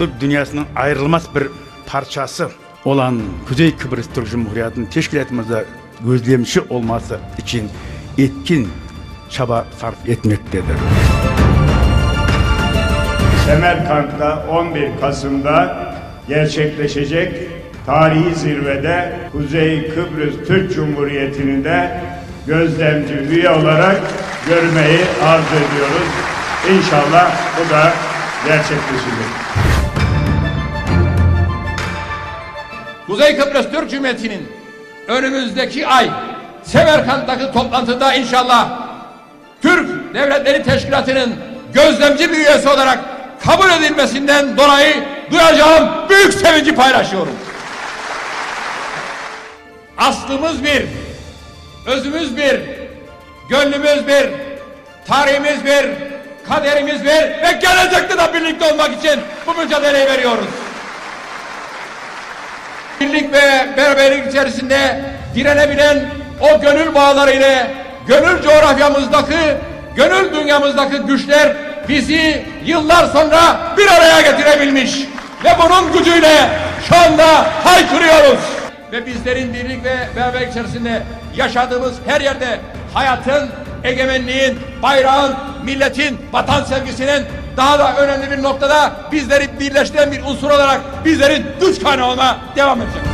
Türk dünyasının ayrılmaz bir parçası olan Kuzey Kıbrıs Türk Cumhuriyeti'nin teşkilatımızda gözlemci olması için etkin çaba sarf etmektedir. Semerkant'ta 11 Kasım'da gerçekleşecek tarihi zirvede Kuzey Kıbrıs Türk Cumhuriyeti'ni de gözlemci üye olarak görmeyi arzu ediyoruz. İnşallah bu da gerçekleşecek. Kuzey Kıbrıs Türk Cumhuriyeti'nin önümüzdeki ay Semerkant'taki toplantıda inşallah Türk Devletleri Teşkilatı'nın gözlemci bir üyesi olarak kabul edilmesinden dolayı duyacağım büyük sevinci paylaşıyorum. Aslımız bir, özümüz bir, gönlümüz bir, tarihimiz bir, kaderimiz bir ve gelecekte de birlikte olmak için bu mücadeleyi veriyoruz birlik ve beraberlik içerisinde direnebilen o gönül bağları ile gönül coğrafyamızdaki, gönül dünyamızdaki güçler bizi yıllar sonra bir araya getirebilmiş. Ve bunun gücüyle şu anda haykırıyoruz. Ve bizlerin birlik ve beraberlik içerisinde yaşadığımız her yerde hayatın, egemenliğin, bayrağın, milletin, vatan sevgisinin daha da önemli bir noktada bizleri birleştiren bir unsur olarak bizlerin güç kaynağı olma devam edecek.